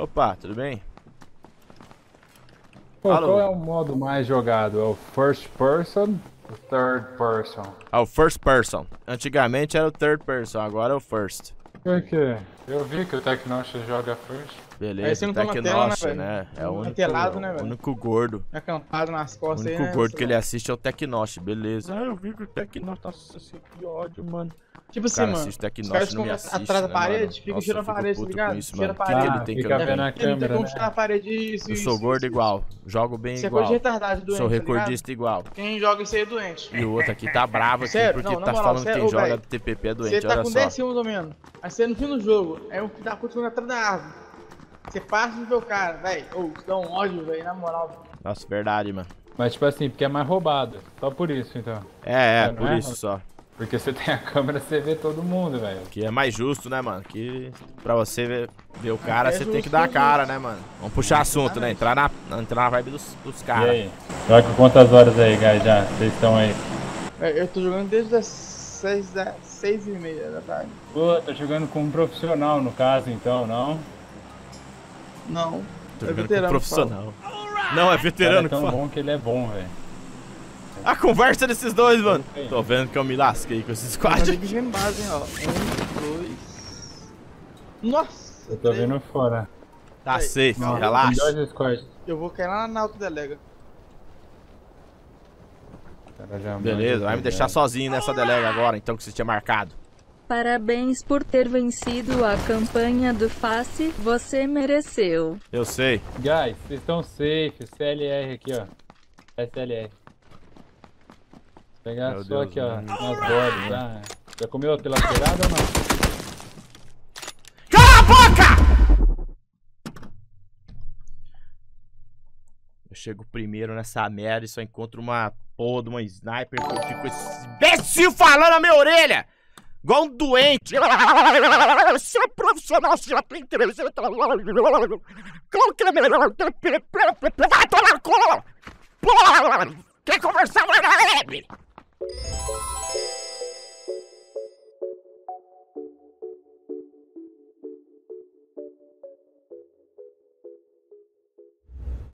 Opa, tudo bem? Pô, Alô? qual é o modo mais jogado? É o first person ou third person? Ah, o first person. Antigamente era o third person, agora é o first. Por quê? Eu vi que o Tecnocha joga first. Aí Beleza, você tá que na tela, né, né? É o Tá único, telado, né, o velho? único gordo. Acampado nas O costas aí, único né? gordo que ele assiste é o Tecnosh, beleza. Ah, eu vi que o Tecnosh, nossa, que ódio, mano. Tipo assim, cara mano. assiste Os Tecnosh caras não me ficam assiste, atrás da né, parede, mano? ficam cheirando a parede, tá com ligado? isso, mano. O que que parede. ele tem que fica aprender? vendo a câmera, né? a parede isso, Eu isso, sou isso, gordo isso. igual, jogo bem Você é coisa igual. de retardado doente, Sou tá recordista igual. Quem joga isso aí é doente. E o outro aqui tá bravo aqui porque tá falando que sério, quem joga do TPP é Você doente, tá olha com só. 10 segundos ou menos. Você no fim do jogo, aí um que tá continuando atrás da árvore. Você passa no teu cara, velho. Ô, isso dá um ódio, velho, na moral. Nossa, verdade, mano. Mas tipo assim, porque é mais roubado. Só por isso, então. É, é, Não por é? isso só. Porque você tem a câmera, você vê todo mundo, velho. Que é mais justo, né, mano? Que pra você ver, ver o cara, É você tem que dar a é cara, justo. né, mano? Vamos puxar assunto, né? Entrar na, entrar na vibe dos, dos E caras. aí? Joga quantas horas aí, guys, já? Vocês estão aí? Véi, Eu tô jogando desde as 6, da... 6 e meia da tarde. Pô, tá jogando com um profissional no caso, então, não? Não. Tô é jogando com veterano, profissional. Não, é veterano é que tão fala. bom que ele é bom, velho. A conversa desses dois, mano. Tô vendo que eu me lasquei com esses squad. tem que vir em base, hein, ó. Um, dois. Nossa! Eu tô vendo fora. Tá safe, não, relaxa. Eu vou cair lá na cara já Beleza, vai me deixar sozinho nessa delega agora, então que você tinha marcado. Parabéns por ter vencido a campanha do Face, você mereceu. Eu sei. Guys, vocês estão safe. CLR aqui, ó. SLR. Vou pegar Meu só Deus, aqui, ó. Nas bordas, tá? Já comeu pela beirada ou não? Cala a boca! Chego primeiro nessa merda e só encontro uma porra de uma sniper que eu fico esse imbecil falando na minha orelha! Igual um doente! Você é profissional, você já tem interesse. Como que é melhor? Vai tomar! Porra! Quer conversar? Vai na web!